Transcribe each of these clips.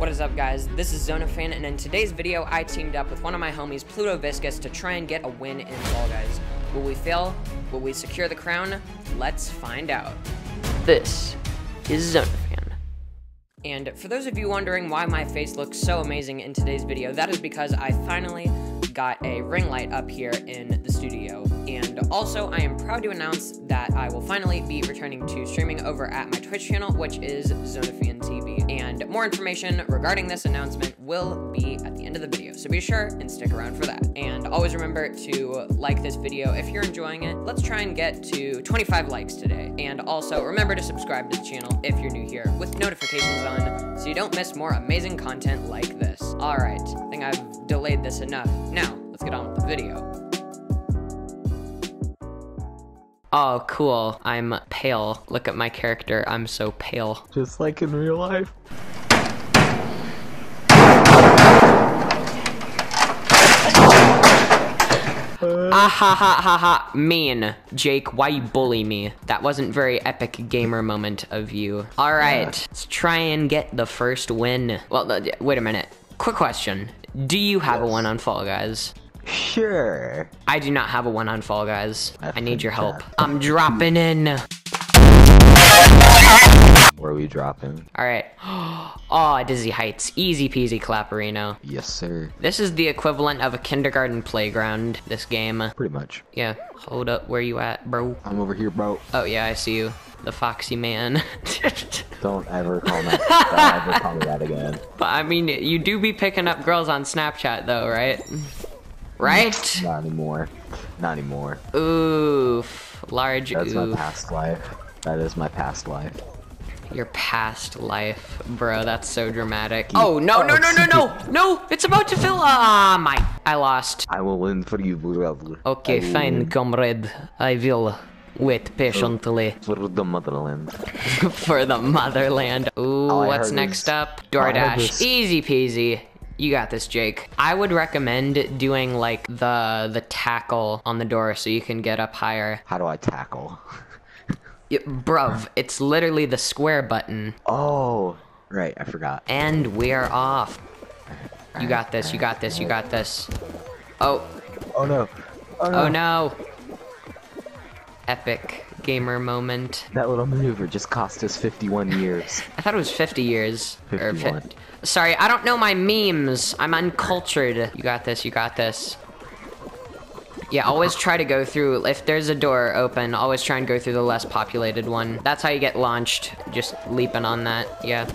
What is up guys, this is Zonafan and in today's video I teamed up with one of my homies Pluto Viscus to try and get a win in Fall Guys. Will we fail? Will we secure the crown? Let's find out. This is Zonafan. And for those of you wondering why my face looks so amazing in today's video, that is because I finally got a ring light up here in the studio. And also, I am proud to announce that I will finally be returning to streaming over at my Twitch channel, which is Zonafan TB. And more information regarding this announcement will be at the end of the video, so be sure and stick around for that. And always remember to like this video if you're enjoying it. Let's try and get to 25 likes today. And also, remember to subscribe to the channel if you're new here with notifications on so you don't miss more amazing content like this. Alright, I think I've delayed this enough. Now, let's get on with the video. Oh, cool. I'm pale. Look at my character. I'm so pale. Just like in real life. Ah ha ha ha ha. Mean. Jake, why you bully me? That wasn't very epic gamer moment of you. Alright, let's try and get the first win. Well, wait a minute. Quick question. Do you have a one on Fall Guys? Sure. I do not have a one on Fall Guys. I I need your help. I'm dropping in. Where are we dropping? Alright. Oh, Dizzy Heights. Easy peasy clapperino. Yes, sir. This is the equivalent of a kindergarten playground, this game. Pretty much. Yeah, hold up, where you at, bro? I'm over here, bro. Oh yeah, I see you. The foxy man. Don't ever call me. Don't ever call me that again. but I mean, you do be picking up girls on Snapchat though, right? Right? Not anymore. Not anymore. Oof. Large That's my past life. That is my past life. Your past life, bro. That's so dramatic. Oh no no no no no no! It's about to fill. Ah my! I lost. I will win for you, brother. Okay, fine, comrade. I will wait patiently For the motherland. for the motherland. Ooh, All what's next is- up? DoorDash. Easy peasy. You got this, Jake. I would recommend doing like the the tackle on the door so you can get up higher. How do I tackle? Y- bruv, it's literally the square button. Oh, right. I forgot. And we're off. You got this, you got this, you got this. Oh, Oh no. Oh no. oh no. Epic gamer moment. That little maneuver just cost us 51 years. I thought it was 50 years. Or 51. fif- Sorry, I don't know my memes. I'm uncultured. You got this, you got this. Yeah, always try to go through, if there's a door open, always try and go through the less populated one. That's how you get launched, just leaping on that, yeah.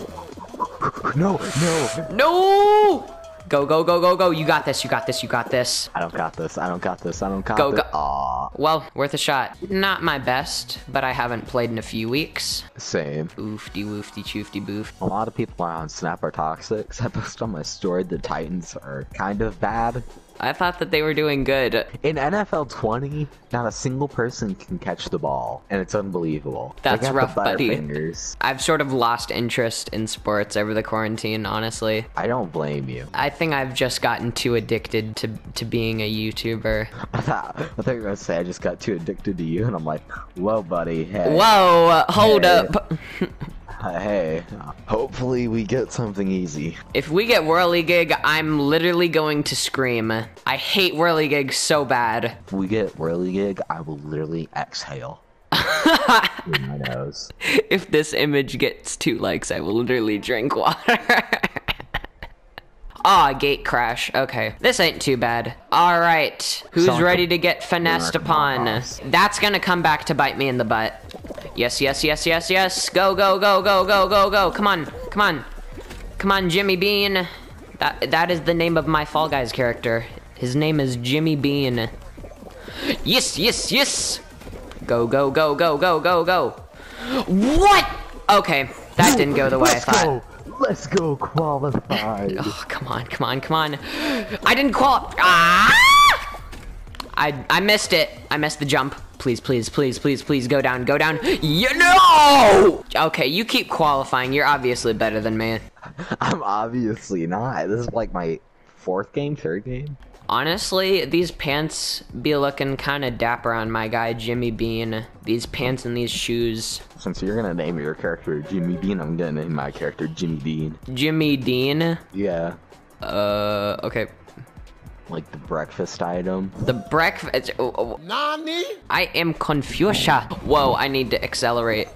no, no. No! Go, go, go, go, go. You got this, you got this, you got this. I don't got this. I don't got this. I don't got Go, this. go. Aw, Well, worth a shot. Not my best, but I haven't played in a few weeks. same. Oofty woofty choofty boof. A lot of people on Snap are toxic. I post on my story the Titans are kind of bad. I thought that they were doing good. In NFL 20, not a single person can catch the ball, and it's unbelievable. That's rough, buddy. Butterfingers. I've sort of lost interest in sports over the quarantine, honestly. I don't blame you. I think I've just gotten too addicted to, to being a YouTuber. I thought, I thought you were gonna say I just got too addicted to you, and I'm like, whoa, buddy, hey. Whoa, hold Hey. up. Uh, hey, hopefully we get something easy. If we get Whirligig, I'm literally going to scream. I hate Whirligig so bad. If we get Whirligig, I will literally exhale. my nose. If this image gets two likes, I will literally drink water. Ah, gate crash. Okay. This ain't too bad. Alright. Who's Someone ready to get finessed upon? That's gonna come back to bite me in the butt. Yes, yes, yes, yes, yes. Go, go, go, go, go, go, go. Come on. Come on. Come on, Jimmy Bean. That that is the name of my Fall Guys character. His name is Jimmy Bean. Yes, yes, yes. Go, go, go, go, go, go, go. What? Okay, that didn't go the way I Let's thought. go. Let's go qualified. Oh, come on, come on, come on. I didn't qual- Ah! I I missed it. I missed the jump. Please, please, please, please, please go down, go down. You know. Okay, you keep qualifying. You're obviously better than me. I'm obviously not. This is like my fourth game, third game. Honestly, these pants be looking kind of dapper on my guy Jimmy Bean. These pants and these shoes. Since you're gonna name your character Jimmy Bean, I'm gonna name my character Jimmy Dean. Jimmy Dean. Yeah. Uh, okay. Like the breakfast item. The breakfast. Oh, oh. Nani? I am Confucia. Whoa, I need to accelerate.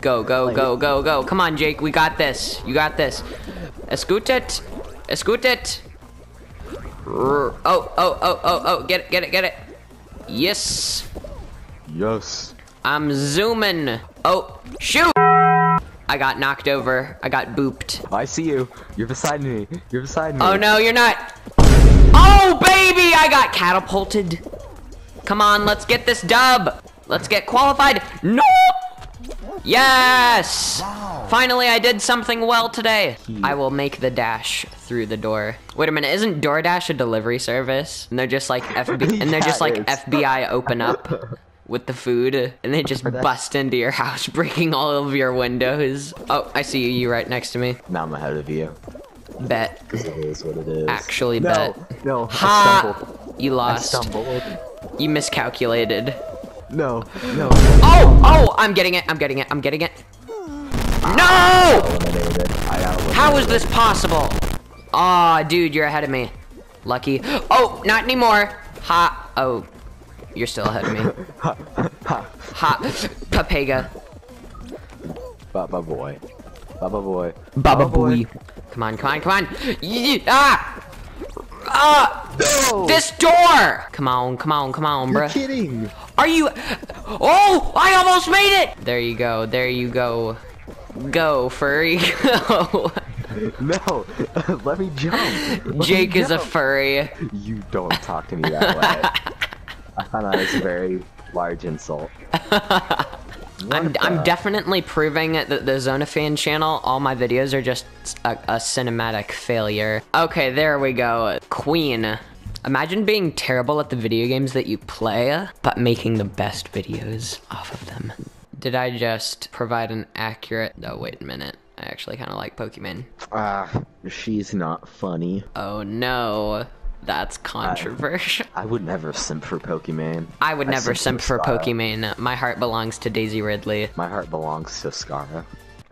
Go, go, go, go, go. Come on, Jake. We got this. You got this. Escoot it. Escoot it. Oh, oh, oh, oh, oh. Get it, get it, get it. Yes. Yes. I'm zooming. Oh, shoot! I got knocked over. I got booped. I see you. You're beside me. You're beside me. Oh no, you're not. Oh baby, I got catapulted. Come on, let's get this dub. Let's get qualified. No! Yes! Wow. Finally, I did something well today. I will make the dash through the door. Wait a minute, isn't DoorDash a delivery service? And they're just like FBI, and they're just like FBI open up with the food, and they just bust into your house, breaking all of your windows. Oh, I see you, you right next to me. Now I'm ahead of you. Bet. Because it is what it is. Actually no, bet. No, ha! You lost. I stumbled. You miscalculated. No, no. Oh, oh, I'm getting it. I'm getting it. I'm getting it. No! How is this possible? Aw, oh, dude, you're ahead of me. Lucky. Oh, not anymore. Ha. Oh, you're still ahead of me. Ha. Ha. Ha. Papega. Baba boy. Baba boy. Baba boy. Come on, come on, come on. Ah! Ah! No! This door! Come on, come on, come on, You're bruh. kidding. Are you? Oh, I almost made it! There you go, there you go. Go, furry, go. No, let me jump. Let Jake me is jump. a furry. You don't talk to me that way. I found that as a very large insult. I'm, I'm definitely proving that the Zonafan channel, all my videos are just a, a cinematic failure. Okay, there we go. Queen. Imagine being terrible at the video games that you play, but making the best videos off of them. Did I just provide an accurate... Oh, wait a minute. I actually kind of like Pokemon. Ah, uh, she's not funny. Oh no. That's controversial. I, I, would never simp for Pokemon. I would never simp for Pokemon. My heart belongs to Daisy Ridley. My heart belongs to Scarra.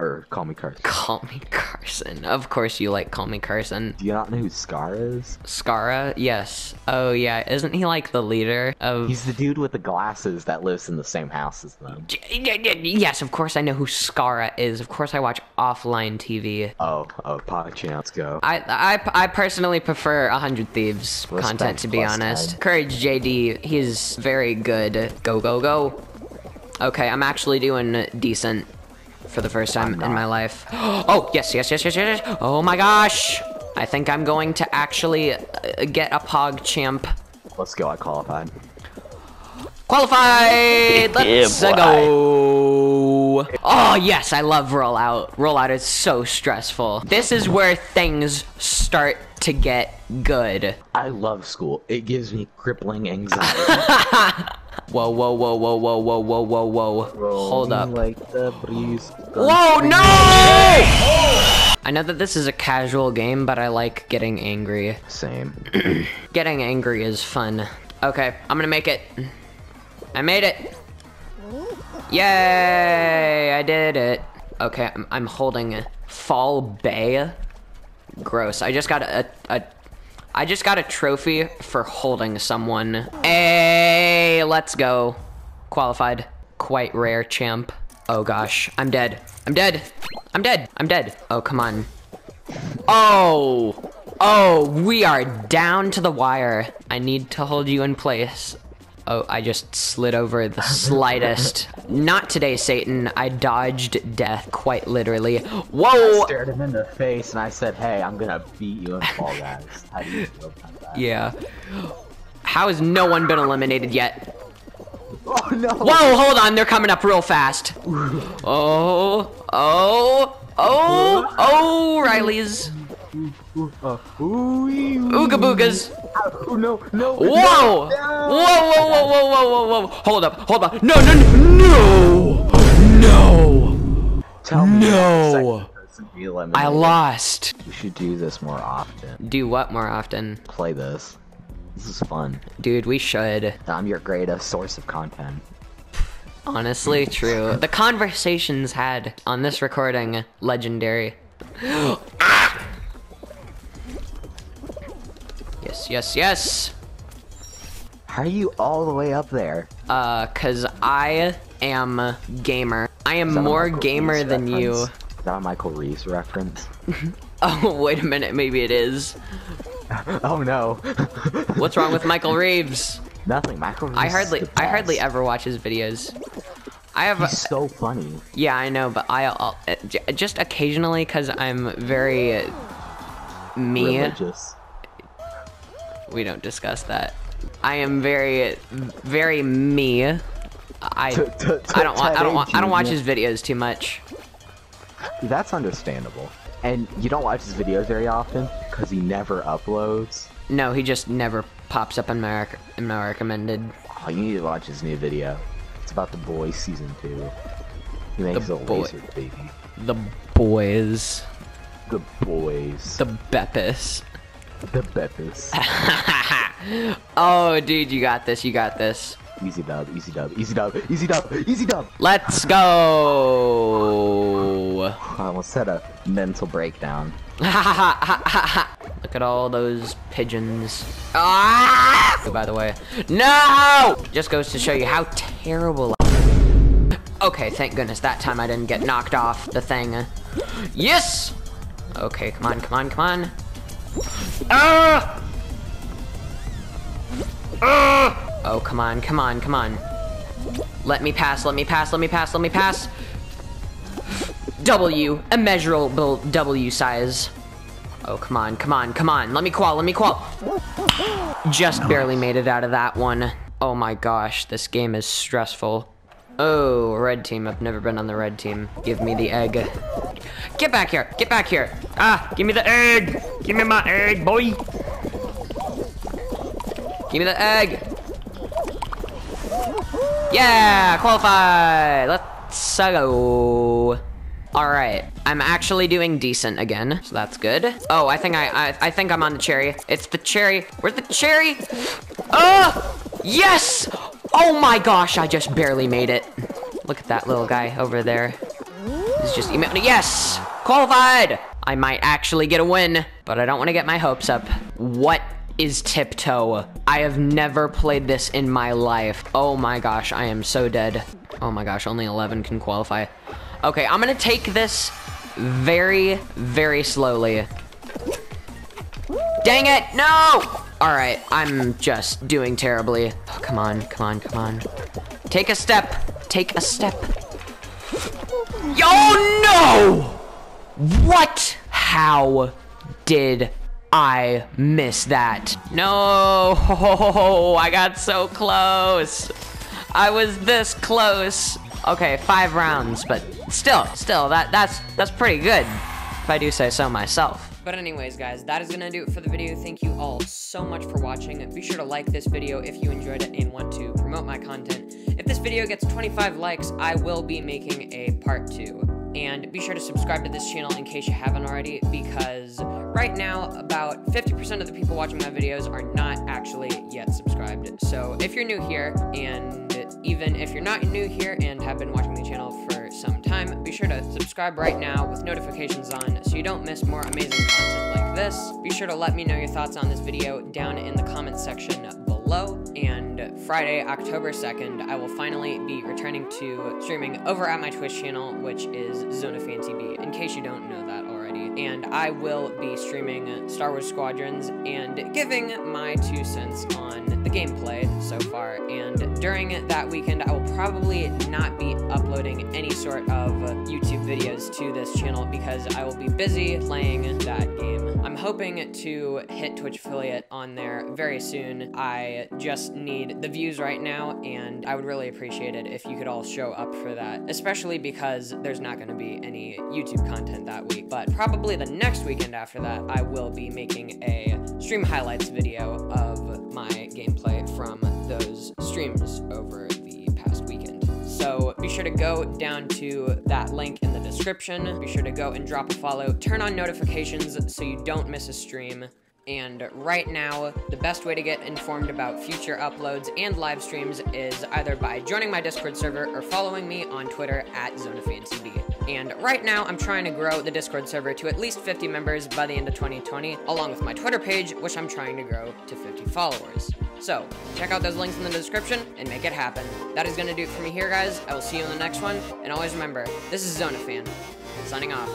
Or Call Me Carson. Call Me Carson. Of course you like Call Me Carson. Do you not know who Scar is? Scarra? Yes. Oh yeah, isn't he like the leader of... He's the dude with the glasses that lives in the same house as them. Yes, of course I know who Scarra is. Of course I watch offline TV. Oh, oh, let's go. I, I, I personally prefer 100 Thieves Respect content, to be honest. Time. Courage JD, he's very good. Go, go, go. Okay, I'm actually doing decent for the first time in my life. Oh, yes, yes, yes, yes, yes. Oh my gosh. I think I'm going to actually uh, get a Pog champ. Let's go, I qualified. Qualified! Let's go! Oh, yes, I love rollout. Rollout is so stressful. This is where things start to get good. I love school. It gives me crippling anxiety. Whoa, whoa, whoa, whoa, whoa, whoa, whoa, whoa, whoa. Hold up. Like the breeze. Whoa, no! I know that this is a casual game, but I like getting angry. Same. getting angry is fun. Okay, I'm gonna make it. I made it. Yay, I did it. Okay, I'm, I'm holding Fall Bay. Gross. I just got a, a, I just got a trophy for holding someone. Hey, let's go. Qualified. Quite rare champ. Oh gosh, I'm dead. I'm dead. I'm dead. I'm dead. Oh, come on. Oh! Oh, we are down to the wire. I need to hold you in place. Oh, I just slid over the slightest. Not today, Satan. I dodged death, quite literally. Whoa! I stared him in the face and I said, hey, I'm gonna beat you in Fall Guys. How do you feel about that? Yeah. How has no one been eliminated yet? Oh, no! Whoa, hold on, they're coming up real fast. Oh, oh, oh, oh, Riley's. Ooga boogas. Oh, no, no. Whoa! No, no. Whoa, whoa, whoa, whoa, whoa, whoa, whoa. Hold up, hold up. No, no, no, no. No. Tell me no. I lost. You should do this more often. Do what more often? Play this. This is fun. Dude, we should. I'm your greatest source of content. Honestly, true. The conversations had on this recording, legendary. Ah! Yes, yes, yes. How are you all the way up there? Uh, cause I am gamer. I am Is that a more gamer Reeves than you. reference? Is that a Michael Reeves reference? Oh, wait a minute, maybe it is. oh no. What's wrong with Michael Reeves? Nothing. Michael Reeves. I hardly, I hardly ever watch his videos. I have, He's so funny. yeah, I know, but I, I'll, uh, just occasionally, cause I'm very me. Religious. We don't discuss that. I am very, very me. I, I don't want, I don't want, I don't watch his videos too much. That's understandable. And you don't watch his videos very often because he never uploads. No, he just never pops up in my rec- in my recommended. Oh, you need to watch his new video. It's about the boys season two. He makes The a Boy- laser baby. The boys, The boys. the Beppis. The Beppis. oh, dude, you got this. You got this. easy dub, easy dub, easy dub, easy dub, easy dub. Let's go. I almost had a mental breakdown. Look at all those pigeons. Ah! By the way, no! Just goes to show you how terrible. Okay, thank goodness that time I didn't get knocked off the thing. Yes! Okay, come on, come on, come on. Ah! Ah! Oh, come on, come on, come on. Let me pass, let me pass, let me pass, let me pass. W, immeasurable W size. Oh, come on, come on, come on. Let me qual, let me qual. Just barely made it out of that one. Oh my gosh, this game is stressful. Oh, red team. I've never been on the red team. Give me the egg. Get back here, get back here. Ah, give me the egg. Give me my egg, boy. Give me the egg. Yeah, qualified. Let's go. All right, I'm actually doing decent again, so that's good. Oh, I think I, I, I think I'm on the cherry. It's the cherry. Where's the cherry? Oh, yes! Oh my gosh, I just barely made it. Look at that little guy over there. He's just email. Yes, qualified. I might actually get a win, but I don't want to get my hopes up. What is Tiptoe? I have never played this in my life. Oh my gosh, I am so dead. Oh my gosh, only 11 can qualify. Okay, I'm gonna take this very, very slowly. Dang it, no! All right, I'm just doing terribly. Oh, come on, come on, come on. Take a step, take a step. Oh no! What? How did I miss that? No, I got so close. I was this close. Okay, five rounds, but still, still, that that's that's pretty good, if I do say so myself. But anyways, guys, that is gonna do it for the video. Thank you all so much for watching. Be sure to like this video if you enjoyed it and want to promote my content. If this video gets 25 likes, I will be making a part two. And be sure to subscribe to this channel in case you haven't already, because right now, about 50% of the people watching my videos are not actually yet subscribed. So if you're new here, and even if you're not new here and have been watching the channel for some time, be sure to subscribe right now with notifications on so you don't miss more amazing content like this. Be sure to let me know your thoughts on this video down in the comments section below. And Friday, October 2nd, I will finally be returning to streaming over at my Twitch channel, which is Zona Fan TB, in case you don't know that already. And I will be streaming Star Wars Squadrons and giving my two cents on the gameplay so far. And during that weekend, I will probably not be uploading any sort of YouTube videos to this channel because I will be busy playing that game. I'm hoping to hit Twitch affiliate on there very soon. I just need the views right now, and I would really appreciate it if you could all show up for that, especially because there's not going to be any YouTube content that week. But probably the next weekend after that, I will be making a stream highlights video of my gameplay from be sure to go down to that link in the description. Be sure to go and drop a follow. Turn on notifications so you don't miss a stream. And right now, the best way to get informed about future uploads and live streams is either by joining my Discord server or following me on Twitter at ZonaFanTB. And right now, I'm trying to grow the Discord server to at least 50 members by the end of 2020, along with my Twitter page, which I'm trying to grow to 50 followers. So, check out those links in the description and make it happen. That is going to do it for me here, guys. I will see you in the next one, and always remember, this is ZonaFan, signing off.